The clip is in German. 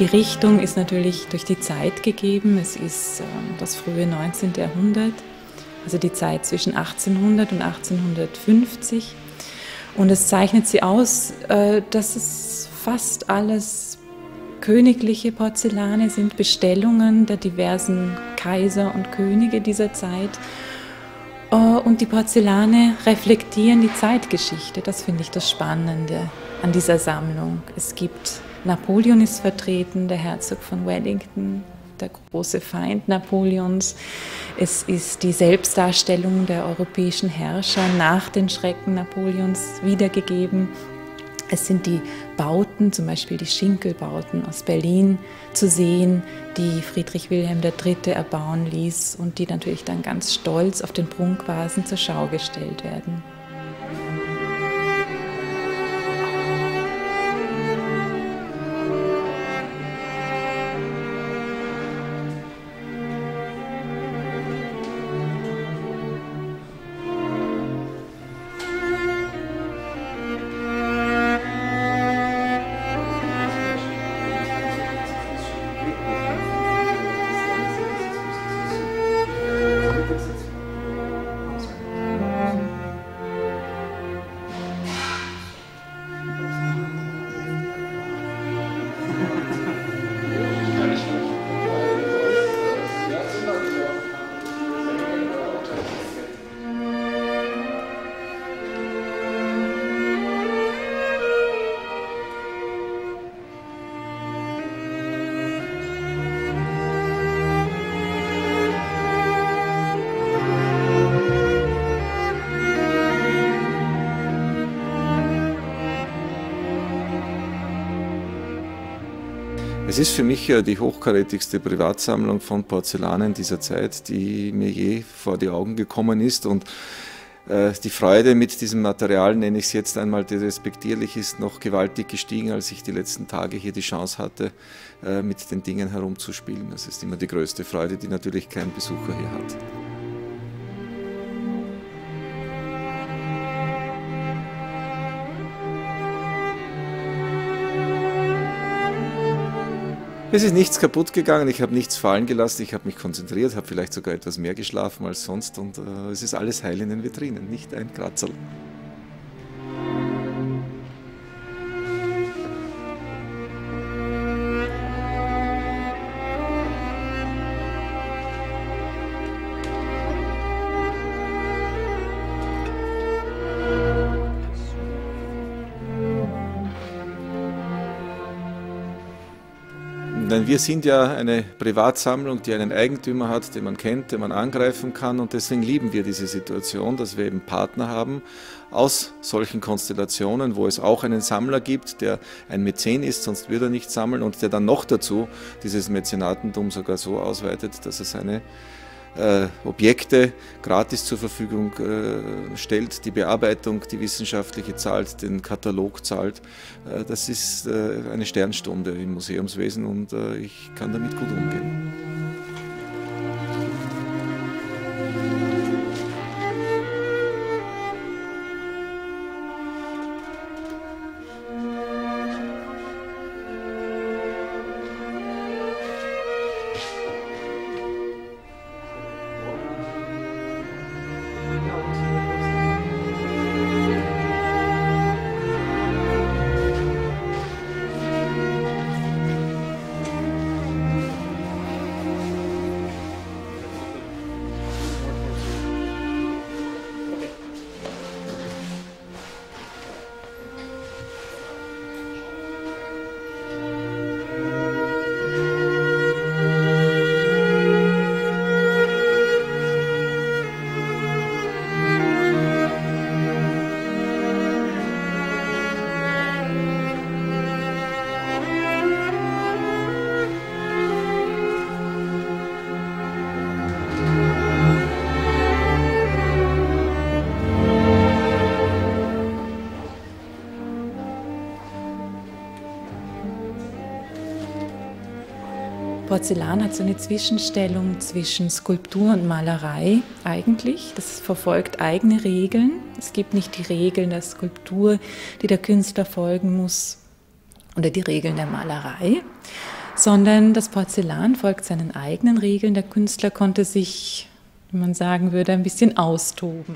Die Richtung ist natürlich durch die Zeit gegeben. Es ist ähm, das frühe 19. Jahrhundert, also die Zeit zwischen 1800 und 1850. Und es zeichnet sie aus, äh, dass es fast alles königliche Porzellane sind, Bestellungen der diversen Kaiser und Könige dieser Zeit. Äh, und die Porzellane reflektieren die Zeitgeschichte. Das finde ich das Spannende an dieser Sammlung. Es gibt Napoleon ist vertreten, der Herzog von Wellington, der große Feind Napoleons. Es ist die Selbstdarstellung der europäischen Herrscher nach den Schrecken Napoleons wiedergegeben. Es sind die Bauten, zum Beispiel die Schinkelbauten aus Berlin zu sehen, die Friedrich Wilhelm III. erbauen ließ und die natürlich dann ganz stolz auf den Prunkvasen zur Schau gestellt werden. Es ist für mich die hochkarätigste Privatsammlung von Porzellanen dieser Zeit, die mir je vor die Augen gekommen ist. Und äh, die Freude mit diesem Material, nenne ich es jetzt einmal, die respektierlich ist, noch gewaltig gestiegen, als ich die letzten Tage hier die Chance hatte, äh, mit den Dingen herumzuspielen. Das ist immer die größte Freude, die natürlich kein Besucher hier hat. Es ist nichts kaputt gegangen, ich habe nichts fallen gelassen, ich habe mich konzentriert, habe vielleicht sogar etwas mehr geschlafen als sonst und äh, es ist alles heil in den Vitrinen, nicht ein Kratzer. Denn wir sind ja eine Privatsammlung, die einen Eigentümer hat, den man kennt, den man angreifen kann. Und deswegen lieben wir diese Situation, dass wir eben Partner haben aus solchen Konstellationen, wo es auch einen Sammler gibt, der ein Mäzen ist, sonst würde er nicht sammeln und der dann noch dazu dieses Mäzenatentum sogar so ausweitet, dass er seine Objekte gratis zur Verfügung äh, stellt, die Bearbeitung, die wissenschaftliche zahlt, den Katalog zahlt. Äh, das ist äh, eine Sternstunde im Museumswesen und äh, ich kann damit gut umgehen. Porzellan hat so eine Zwischenstellung zwischen Skulptur und Malerei eigentlich. Das verfolgt eigene Regeln. Es gibt nicht die Regeln der Skulptur, die der Künstler folgen muss, oder die Regeln der Malerei, sondern das Porzellan folgt seinen eigenen Regeln. Der Künstler konnte sich, wie man sagen würde, ein bisschen austoben.